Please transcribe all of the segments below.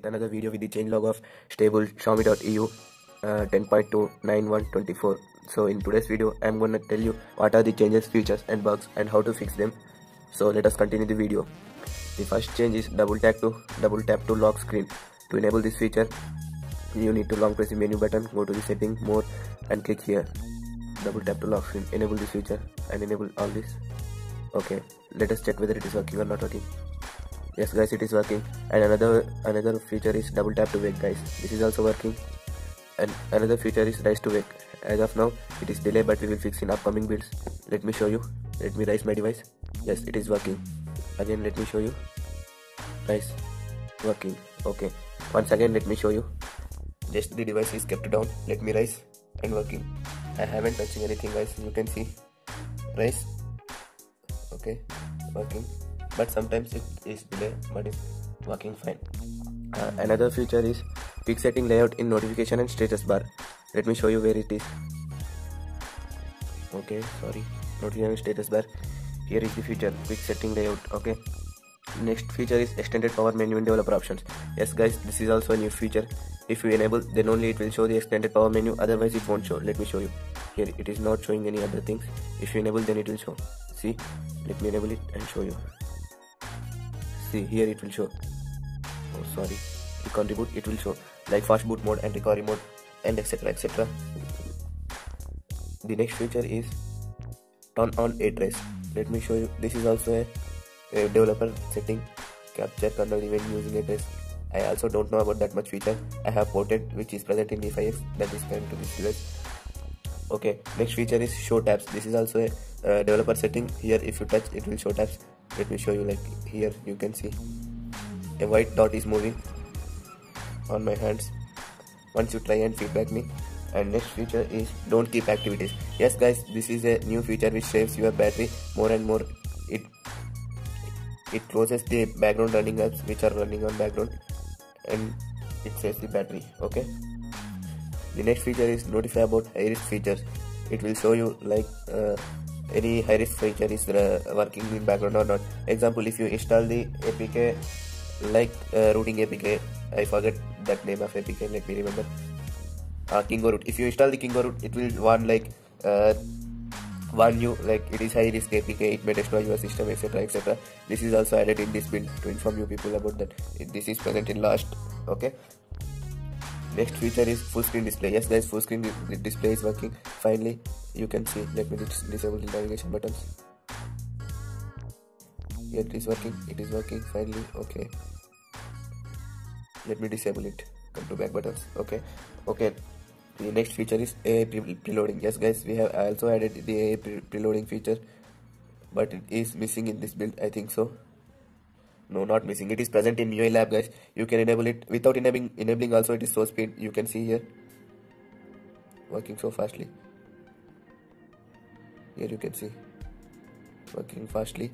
with another video with the changelog of stable xiaomi.eu uh, 10.29124 so in today's video i'm to tell you what are the changes features and bugs and how to fix them. So let us continue the video. The first change is double tap to double tap to lock screen. To enable this feature you need to long press the menu button go to the setting more and click here. Double tap to lock screen. Enable this feature and enable all this. Okay let us check whether it is working or not working yes guys it is working. And another another feature is double tap to wake guys. This is also working. And another feature is rise to wake. As of now it is delayed but we will fix in upcoming builds. Let me show you. Let me rise my device. Yes it is working. Again let me show you. Rise working. Okay. Once again let me show you. Just the device is kept down. Let me rise and working. I haven't touching anything guys. You can see. Rise okay. Working but sometimes it is delay but it's working fine. Uh, another feature is quick setting layout in notification and status bar. Let me show you where it is. Okay sorry. Notification status bar. Here is the feature quick setting layout okay? Next feature is extended power menu in developer options. Yes guys this is also a new feature. If you enable then only it will show the extended power menu otherwise it won't show. Let me show you. Here it is not showing any other things. If you enable then it will show. See? Let me enable it and show you see here it will show. Oh sorry. You contribute it will show. Like fast boot mode and recovery mode and etc etc the next feature is turn on a trace let me show you. This is also a, a developer setting. Capture kernel event using a trace i also don't know about that much feature. I have ported which is present in e5x that is going to this device okay next feature is show tabs. This is also a uh, developer setting. Here if you touch it will show tabs let me show you like here you can see. A white dot is moving on my hands. Once you try and feedback me. And next feature is don't keep activities. Yes guys this is a new feature which saves your battery more and more. It it closes the background running apps which are running on background and it saves the battery okay? The next feature is notify about risk features. It will show you like uh, any high risk feature is working in background or not. Example if you install the apk like uh, routing apk i forget that name of apk let me remember. Uh, kingo root. If you install the kingo root it will warn like uh, warn you like it is high risk apk it may destroy your system etc etc this is also added in this build to inform you people about that. This is present in last okay next feature is full screen display. Yes guys full screen display is working. Finally you can see let me dis disable the navigation buttons. Yeah, it is working it is working finally okay. Let me disable it. Come to back buttons okay. Okay the next feature is a preloading. Yes guys we have also added the a preloading feature but it is missing in this build i think so no not missing. It is present in UI lab guys. You can enable it without enabling enabling also it is so speed. You can see here. Working so fastly. Here you can see. Working fastly.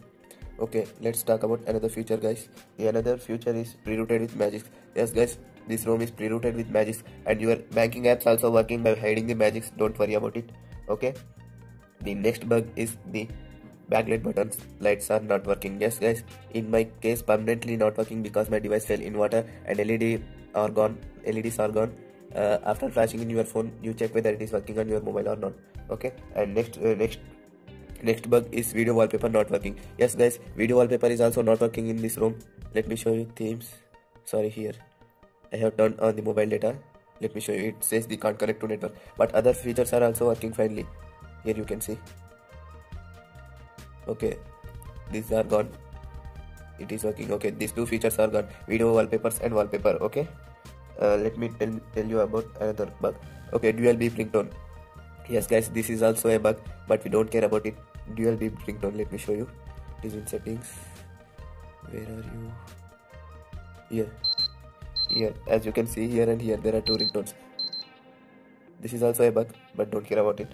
Okay let's talk about another feature guys. The another feature is pre-rooted with magisk yes guys this ROM is pre-rooted with magisk and your banking apps also working by hiding the magisk don't worry about it. Okay? The next bug is the backlight buttons lights are not working. Yes guys in my case permanently not working because my device fell in water and led are gone. Leds are gone. Uh, after flashing in your phone you check whether it is working on your mobile or not. Okay? And next uh, next next bug is video wallpaper not working. Yes guys video wallpaper is also not working in this ROM. Let me show you themes. Sorry here. I have turned on the mobile data. Let me show you. It says the can't connect to network. But other features are also working finely. Here you can see okay these are gone. It is working. Okay these two features are gone. Video wallpapers and wallpaper. Okay uh, let me tell, tell you about another bug. Okay dual beep ringtone. Yes guys this is also a bug but we don't care about it. Dual beep ringtone let me show you. It is in settings. Where are you? Here. Here. As you can see here and here there are two ringtones. This is also a bug but don't care about it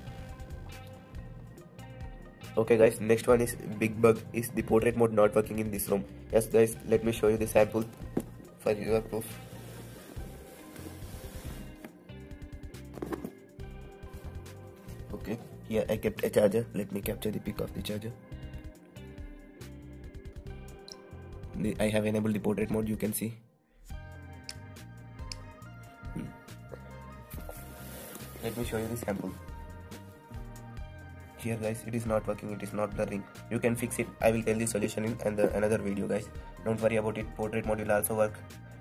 Okay guys, next one is big bug is the portrait mode not working in this ROM. Yes guys, let me show you the sample for your proof. Okay, here I kept a charger. Let me capture the pic of the charger. I have enabled the portrait mode, you can see. Hmm. Let me show you the sample here guys. It is not working. It is not blurring. You can fix it. I will tell the solution in another video guys. Don't worry about it. Portrait mode will also work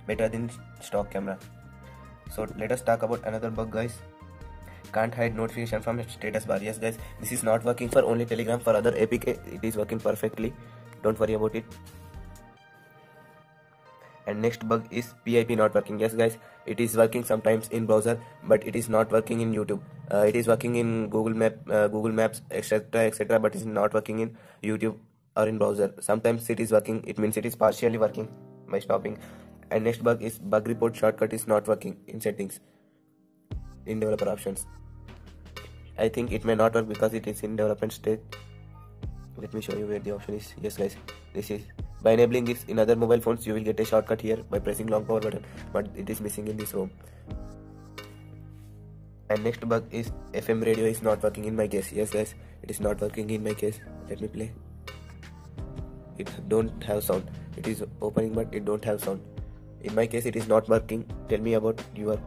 better than stock camera. So let us talk about another bug guys. Can't hide notification from status bar. Yes guys this is not working for only telegram. For other apk it is working perfectly. Don't worry about it and next bug is pip not working. Yes guys it is working sometimes in browser but it is not working in youtube. Uh, it is working in google map uh, google maps etc etc but it is not working in youtube or in browser. Sometimes it is working it means it is partially working by stopping. And next bug is bug report shortcut is not working in settings in developer options. I think it may not work because it is in development state. Let me show you where the option is. Yes guys this is by enabling this in other mobile phones you will get a shortcut here by pressing long power button but it is missing in this ROM and next bug is FM radio is not working in my case. Yes guys it is not working in my case. Let me play. It don't have sound. It is opening but it don't have sound. In my case it is not working. Tell me about your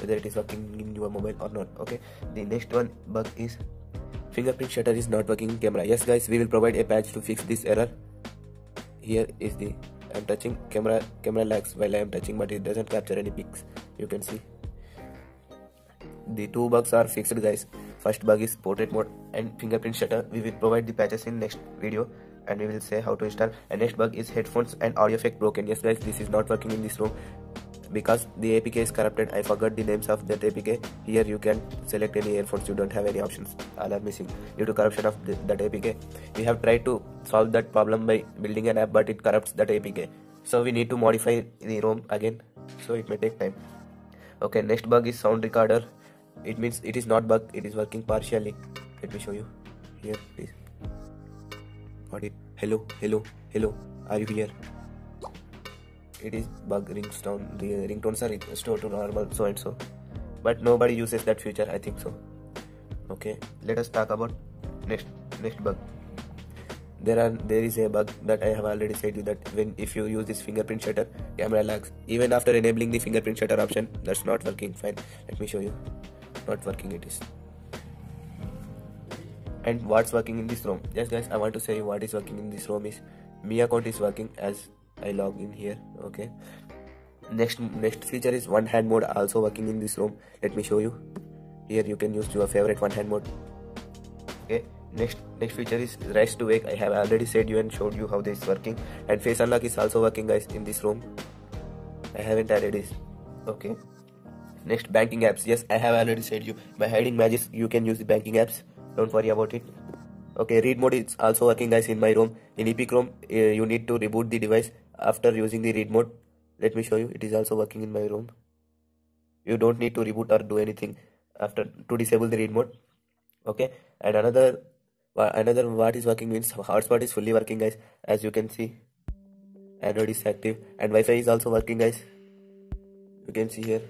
whether it is working in your mobile or not okay? The next one bug is fingerprint shutter is not working in camera. Yes guys we will provide a patch to fix this error here is the I'm touching camera camera lags while I am touching but it doesn't capture any pics. You can see. The two bugs are fixed guys. First bug is portrait mode and fingerprint shutter. We will provide the patches in next video and we will say how to install. And next bug is headphones and audio effect broken. Yes guys this is not working in this ROM because the APK is corrupted I forgot the names of that APK here you can select any earphones you don't have any options. All are missing due to corruption of the, that APK we have tried to solve that problem by building an app but it corrupts that APK so we need to modify the ROM again. So it may take time. Okay next bug is sound recorder. It means it is not bug it is working partially. Let me show you. Here please. Got it hello hello hello. Are you here it is bug ringtone the ringtones are restored to normal so and so. But nobody uses that feature i think so. Okay let us talk about next next bug. There are there is a bug that i have already said you that when if you use this fingerprint shutter camera lags even after enabling the fingerprint shutter option that's not working. Fine let me show you. Not working it is. And what's working in this ROM? Yes guys i want to say what is working in this ROM is mi account is working as I log in here okay. Next next feature is one hand mode also working in this ROM. Let me show you. Here you can use your favorite one hand mode. Okay next next feature is rise to wake. I have already said you and showed you how this is working. And face unlock is also working guys in this ROM. I haven't added this okay. Next banking apps. Yes i have already said you. By hiding magisk you can use the banking apps. Don't worry about it. Okay read mode is also working guys in my ROM. In EPChrome uh, you need to reboot the device after using the read mode let me show you. It is also working in my ROM. You don't need to reboot or do anything after to disable the read mode. Okay? And another another what is working means hotspot is fully working guys as you can see. Android is active and wi-fi is also working guys. You can see here.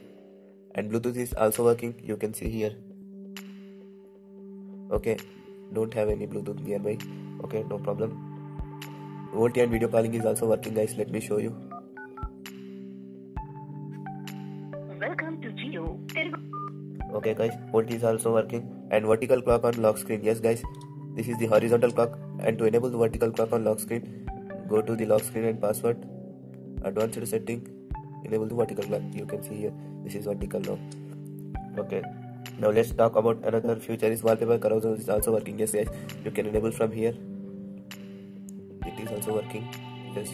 And bluetooth is also working. You can see here. Okay? Don't have any bluetooth nearby. Okay? No problem VoLTE and video calling is also working guys. Let me show you. Welcome to Jio. Okay guys. VoLTE is also working. And vertical clock on lock screen. Yes guys. This is the horizontal clock. And to enable the vertical clock on lock screen go to the lock screen and password. Advanced setting. Enable the vertical clock. You can see here. This is vertical now. Okay. Now let's talk about another feature is wallpaper carousel is also working. Yes guys. You can enable from here also working yes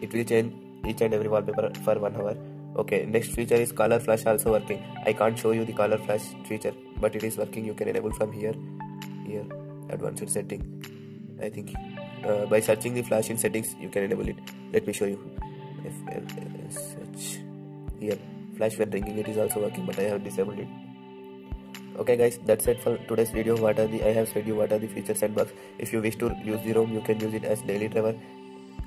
it will change each and every wallpaper for one hour. Okay next feature is color flash also working. I can't show you the color flash feature but it is working. You can enable from here here advanced setting. I think uh, by searching the flash in settings you can enable it. Let me show you. FLSH here flash when ringing it is also working but i have disabled it okay guys that's it for today's video. What are the i have said you what are the features and bugs? If you wish to use the rom you can use it as daily driver.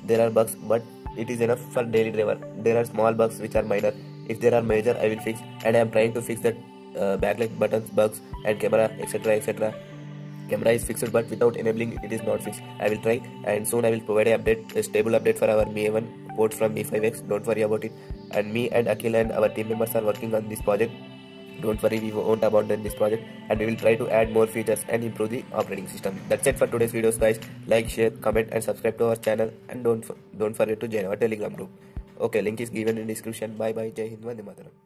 There are bugs but it is enough for daily driver. There are small bugs which are minor. If there are major i will fix. And i am trying to fix that uh, backlight buttons bugs and camera etc etc camera is fixed but without enabling it is not fixed. I will try and soon i will provide a update a stable update for our mi a1 port from mi 5x don't worry about it. And me and akhil and our team members are working on this project don't worry we won't abandon this project and we will try to add more features and improve the operating system. That's it for today's videos guys. Like share comment and subscribe to our channel and don't don't forget to join our telegram group. Okay link is given in description. Bye bye jai hind. Vande mataram